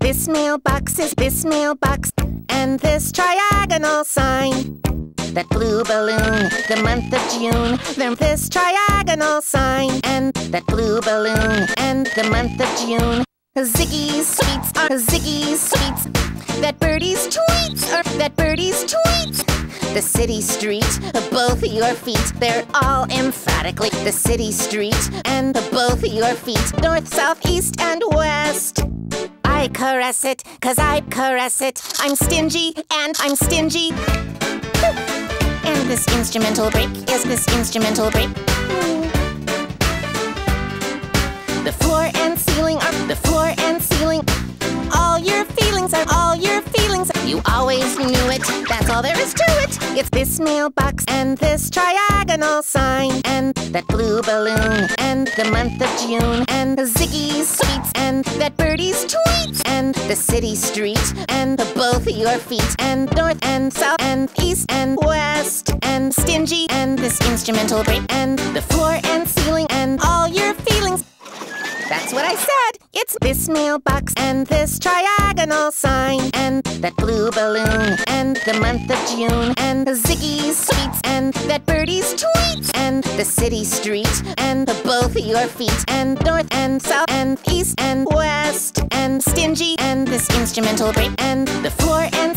this mailbox is this mailbox, and this triagonal sign. That blue balloon, the month of June, then this triagonal sign, and that blue balloon, and the month of June. Ziggy's sweets are Ziggy's sweets. That birdie's tweets are that birdie's tweets. The city street, both your feet, they're all emphatically the city street, and both your feet, north, south, east, and west. I caress it, cause I caress it. I'm stingy, and I'm stingy. And this instrumental break is this instrumental break. The floor and ceiling are the floor and ceiling. All your feelings are all your feelings. You always knew it. That's all there is to it. It's this mailbox and this triagonal sign and that blue balloon and the month of June and the Ziggy's sweets and that birdie's tweets and the city street and the both your feet and north and south and east and west and stingy and this instrumental break and the floor and ceiling and all your feelings. That's what I said. It's this mailbox and this triagonal sign and that blue balloon and the month of June and the Ziggy's sweets and that birdie's tweets and the city street and the both your feet and north and south and east and west and stingy and this instrumental break and the floor and